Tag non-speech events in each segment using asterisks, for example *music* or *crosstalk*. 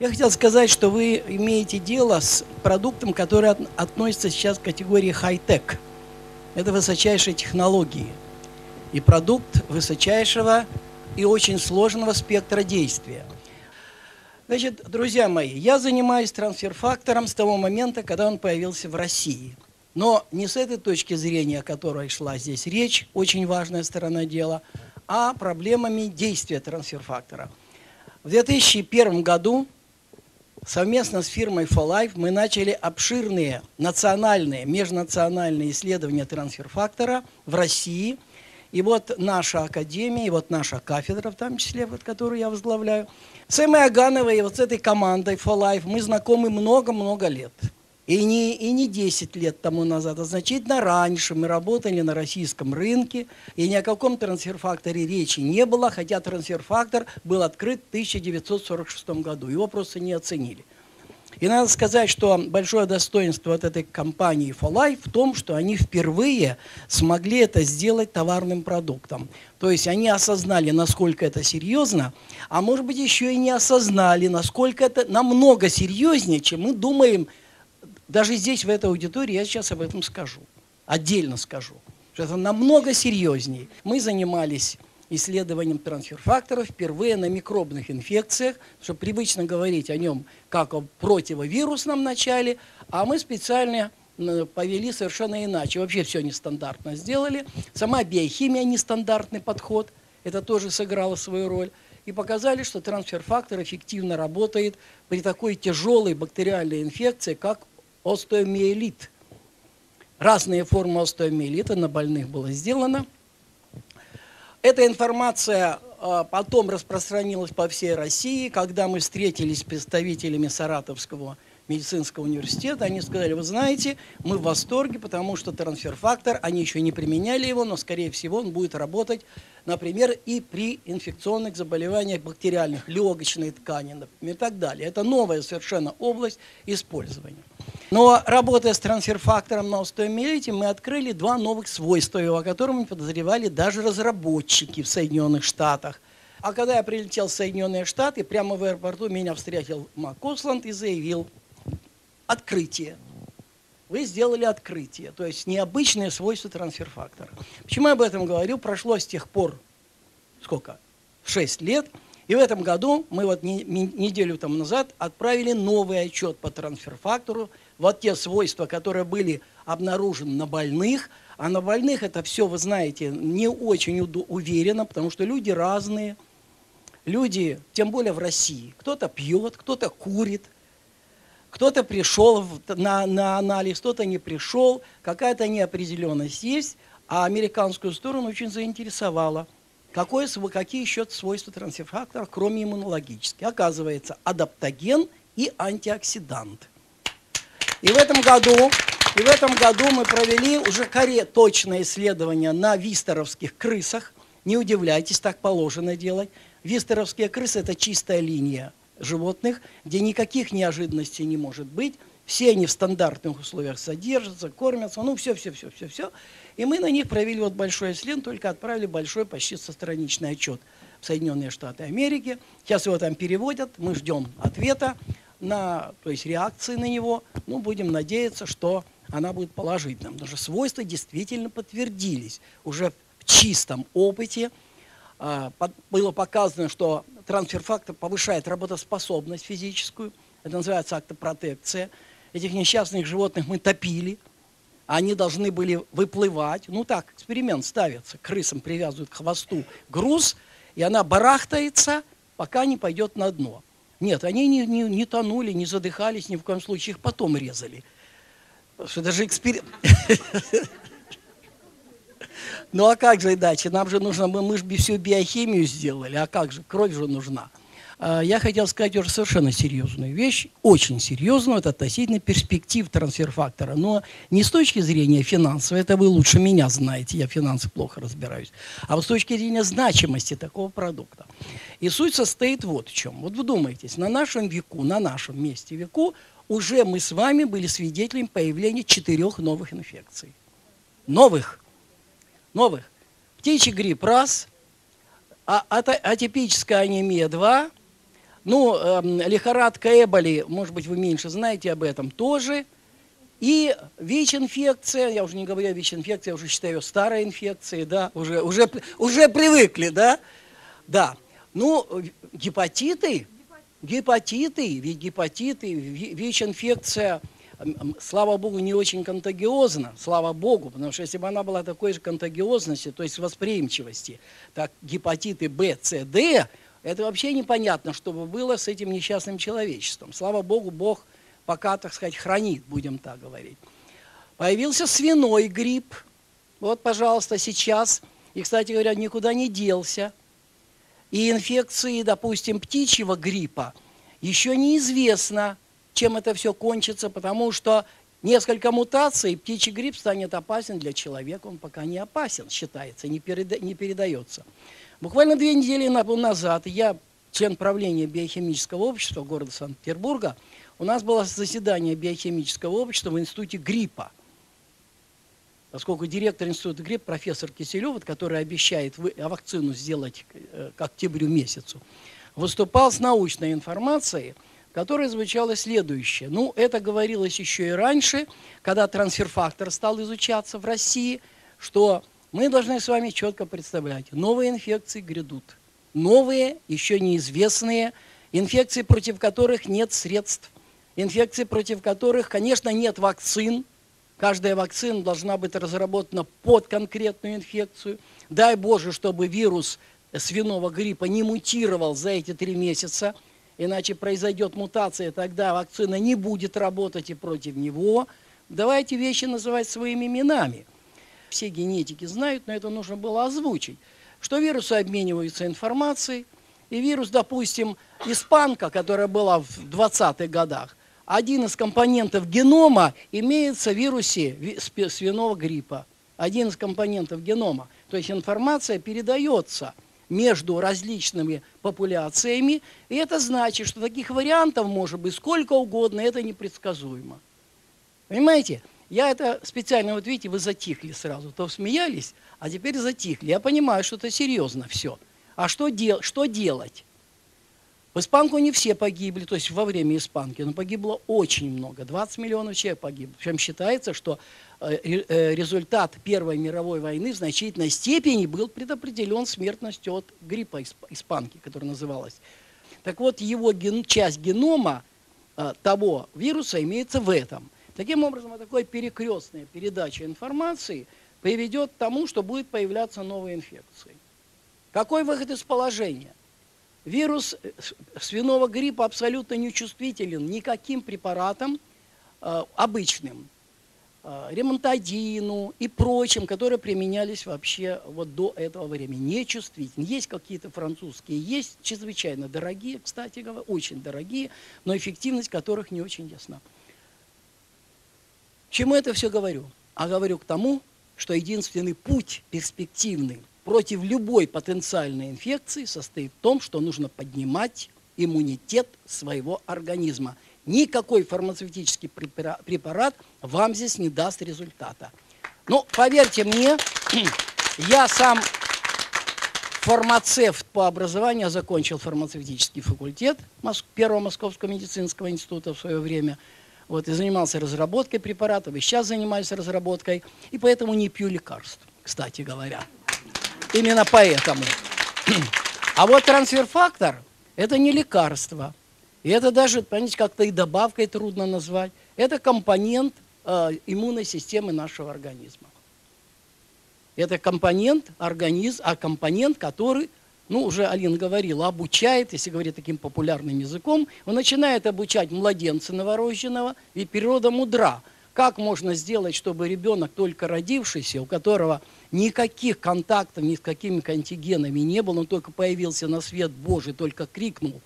Я хотел сказать, что вы имеете дело с продуктом, который от, относится сейчас к категории хай-тек. Это высочайшие технологии. И продукт высочайшего и очень сложного спектра действия. Значит, друзья мои, я занимаюсь трансфер-фактором с того момента, когда он появился в России. Но не с этой точки зрения, о которой шла здесь речь, очень важная сторона дела, а проблемами действия трансфер-фактора. В 2001 году совместно с фирмой For мы начали обширные национальные, межнациональные исследования трансфер-фактора в России. И вот наша академия, и вот наша кафедра, в том числе, вот, которую я возглавляю, с Эмой Агановой и вот с этой командой For мы знакомы много-много лет. И не, и не 10 лет тому назад, а значительно раньше мы работали на российском рынке, и ни о каком трансфер-факторе речи не было, хотя трансфер-фактор был открыт в 1946 году. Его просто не оценили. И надо сказать, что большое достоинство от этой компании Life в том, что они впервые смогли это сделать товарным продуктом. То есть они осознали, насколько это серьезно, а может быть еще и не осознали, насколько это намного серьезнее, чем мы думаем – даже здесь, в этой аудитории, я сейчас об этом скажу. Отдельно скажу. Что это намного серьезнее. Мы занимались исследованием трансфер-факторов впервые на микробных инфекциях, что привычно говорить о нем как о противовирусном начале, а мы специально повели совершенно иначе. Вообще все нестандартно сделали. Сама биохимия нестандартный подход, это тоже сыграло свою роль. И показали, что трансфер-фактор эффективно работает при такой тяжелой бактериальной инфекции, как остеомиелит. Разные формы остеомиелита на больных было сделано. Эта информация а, потом распространилась по всей России. Когда мы встретились с представителями Саратовского медицинского университета, они сказали, вы знаете, мы в восторге, потому что трансфер-фактор, они еще не применяли его, но, скорее всего, он будет работать, например, и при инфекционных заболеваниях бактериальных, легочной ткани, например, и так далее. Это новая совершенно область использования. Но работая с трансфер-фактором на остеомиелите, мы открыли два новых свойства, о котором мы подозревали даже разработчики в Соединенных Штатах. А когда я прилетел в Соединенные Штаты, прямо в аэропорту меня встретил Мак Осланд и заявил, открытие. Вы сделали открытие, то есть необычные свойства трансфер-фактора. Почему я об этом говорю? Прошло с тех пор, сколько? Шесть лет. И в этом году мы вот неделю тому назад отправили новый отчет по трансфер-фактору. Вот те свойства, которые были обнаружены на больных. А на больных это все, вы знаете, не очень уверенно, потому что люди разные. Люди, тем более в России, кто-то пьет, кто-то курит, кто-то пришел на, на анализ, кто-то не пришел, какая-то неопределенность есть, а американскую сторону очень заинтересовало. Какое, какие еще свойства трансфер-фактора, кроме иммунологических? Оказывается, адаптоген и антиоксидант. И в этом году, и в этом году мы провели уже коре точное исследование на вистеровских крысах. Не удивляйтесь, так положено делать. Вистеровские крысы – это чистая линия животных, где никаких неожиданностей не может быть. Все они в стандартных условиях содержатся, кормятся, ну все, все, все, все, все. И мы на них провели вот большой исследование, только отправили большой почти состраничный отчет в Соединенные Штаты Америки. Сейчас его там переводят, мы ждем ответа, на, то есть реакции на него. Ну, будем надеяться, что она будет положительным. Потому что свойства действительно подтвердились. Уже в чистом опыте под, было показано, что трансфер-фактор повышает работоспособность физическую. Это называется актопротекция. Этих несчастных животных мы топили. Они должны были выплывать. Ну так, эксперимент ставится. Крысам привязывают к хвосту груз, и она барахтается, пока не пойдет на дно. Нет, они не, не, не тонули, не задыхались, ни в коем случае их потом резали. Что даже эксперимент... *laughs* Ну а как же иначе? Нам же нужно, мы, мы же всю биохимию сделали, а как же? Кровь же нужна. А, я хотел сказать уже совершенно серьезную вещь, очень серьезную, это относительно перспектив трансфер-фактора, но не с точки зрения финансовой, это вы лучше меня знаете, я финансы плохо разбираюсь, а вот с точки зрения значимости такого продукта. И суть состоит вот в чем. Вот вдумайтесь, на нашем веку, на нашем месте веку уже мы с вами были свидетелями появления четырех новых инфекций. Новых новых. Птичий грипп – раз, а, атипическая анемия – два, Ну, э, лихорадка Эболи, может быть, вы меньше знаете об этом, тоже. И ВИЧ-инфекция, я уже не говорю о ВИЧ-инфекции, я уже считаю старой инфекцией, да, уже, уже, уже привыкли, да? Да. Ну, гепатиты, гепатиты, гепатиты, ВИЧ-инфекция – слава богу, не очень контагиозна, слава богу, потому что если бы она была такой же контагиозности, то есть восприимчивости, так гепатиты Б, С, Д, это вообще непонятно, что бы было с этим несчастным человечеством. Слава богу, Бог пока, так сказать, хранит, будем так говорить. Появился свиной грипп, вот, пожалуйста, сейчас, и, кстати говоря, никуда не делся. И инфекции, допустим, птичьего гриппа еще неизвестно, чем это все кончится, потому что несколько мутаций, птичий грипп станет опасен для человека, он пока не опасен, считается, не, переда не передается. Буквально две недели назад я, член правления биохимического общества города Санкт-Петербурга, у нас было заседание биохимического общества в институте гриппа. Поскольку директор института гриппа, профессор Киселев, который обещает вакцину сделать э, к октябрю месяцу, выступал с научной информацией – которое звучало следующее. Ну, это говорилось еще и раньше, когда трансфер-фактор стал изучаться в России, что мы должны с вами четко представлять, новые инфекции грядут. Новые, еще неизвестные, инфекции, против которых нет средств, инфекции, против которых, конечно, нет вакцин. Каждая вакцина должна быть разработана под конкретную инфекцию. Дай Боже, чтобы вирус свиного гриппа не мутировал за эти три месяца – иначе произойдет мутация, тогда вакцина не будет работать и против него. Давайте вещи называть своими именами. Все генетики знают, но это нужно было озвучить, что вирусы обмениваются информацией, и вирус, допустим, испанка, которая была в 20-х годах, один из компонентов генома имеется в вирусе свиного гриппа. Один из компонентов генома. То есть информация передается – между различными популяциями. И это значит, что таких вариантов может быть сколько угодно, это непредсказуемо. Понимаете? Я это специально, вот видите, вы затихли сразу, то смеялись, а теперь затихли. Я понимаю, что это серьезно все. А что, дел что делать? В испанку не все погибли, то есть во время испанки, но погибло очень много, 20 миллионов человек погибло. Причем считается, что э, э, результат Первой мировой войны в значительной степени был предопределен смертностью от гриппа испанки, которая называлась. Так вот, его ген, часть генома э, того вируса имеется в этом. Таким образом, вот такая перекрестная передача информации приведет к тому, что будет появляться новые инфекции. Какой выход из положения? Вирус э, свиного гриппа абсолютно не чувствителен никаким препаратам э, обычным, э, ремонтадину и прочим, которые применялись вообще вот до этого времени. Не чувствителен. Есть какие-то французские, есть чрезвычайно дорогие, кстати говоря, очень дорогие, но эффективность которых не очень ясна. Чему это все говорю? А говорю к тому, что единственный путь перспективный – против любой потенциальной инфекции состоит в том, что нужно поднимать иммунитет своего организма. Никакой фармацевтический препарат вам здесь не даст результата. Ну, поверьте мне, *clears throat* я сам фармацевт по образованию, закончил фармацевтический факультет Первого Московского медицинского института в свое время. Вот, и занимался разработкой препаратов, и сейчас занимаюсь разработкой, и поэтому не пью лекарств, кстати говоря. Именно поэтому. *clears throat* А вот трансфер-фактор – это не лекарство. И это даже, понимаете, как-то и добавкой трудно назвать. Это компонент э, иммунной системы нашего организма. Это компонент, организм, а компонент, который, ну, уже Алина говорила, обучает, если говорить таким популярным языком, он начинает обучать младенца новорожденного, и природа мудра – как можно сделать, чтобы ребенок, только родившийся, у которого никаких контактов ни с какими контигенами не было, он только появился на свет Божий, только крикнул,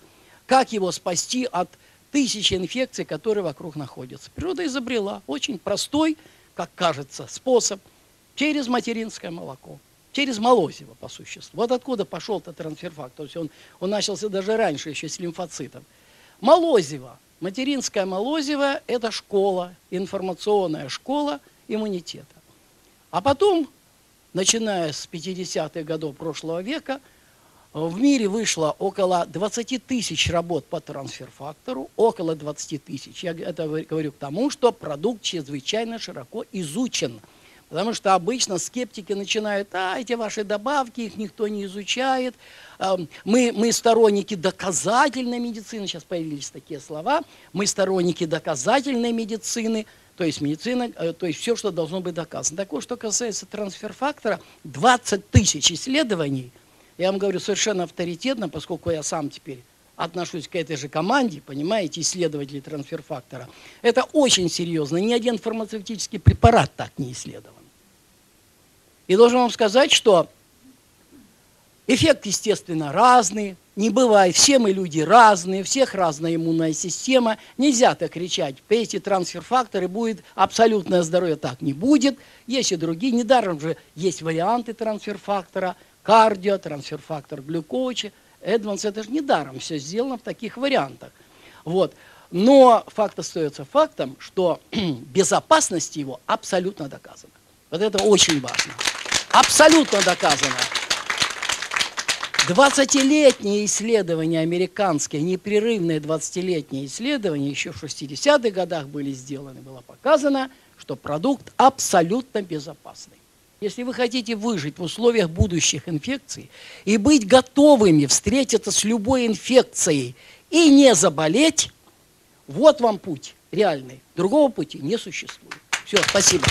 как его спасти от тысячи инфекций, которые вокруг находятся. Природа изобрела очень простой, как кажется, способ через материнское молоко через молозиво, по существу. Вот откуда пошел этот трансферфакт. То есть он, он начался даже раньше, еще с лимфоцитов. Молозиво Материнское молозиво – это школа, информационная школа иммунитета. А потом, начиная с 50-х годов прошлого века, В мире вышло около 20 тысяч работ по трансфер-фактору, около 20 тысяч. Я это говорю к тому, что продукт чрезвычайно широко изучен. Потому что обычно скептики начинают, а, эти ваши добавки, их никто не изучает. Мы, мы сторонники доказательной медицины, сейчас появились такие слова, мы сторонники доказательной медицины, то есть медицина, э, то есть все, что должно быть доказано. Так вот, что касается трансфер-фактора, 20 тысяч исследований, я вам говорю совершенно авторитетно, поскольку я сам теперь отношусь к этой же команде, понимаете, исследователи трансфер-фактора. Это очень серьезно. Ни один фармацевтический препарат так не исследован. И должен вам сказать, что эффект, естественно, разный. Не бывает, все мы люди разные, у всех разная иммунная система. Нельзя так кричать, эти трансфер-факторы будет абсолютное здоровье. Так не будет. Есть и другие. Недаром же есть варианты трансфер-фактора, кардио, трансфер-фактор глюкочи. Эдванс, это же недаром все сделано в таких вариантах. Вот. Но факт остается фактом, что *clears throat* безопасность его абсолютно доказана. Вот это очень важно. Абсолютно доказано. 20-летние исследования американские, непрерывные 20-летние исследования, еще в 60-х годах были сделаны, было показано, что продукт абсолютно безопасный. Если вы хотите выжить в условиях будущих инфекций и быть готовыми встретиться с любой инфекцией и не заболеть, вот вам путь реальный. Другого пути не существует. Все, спасибо.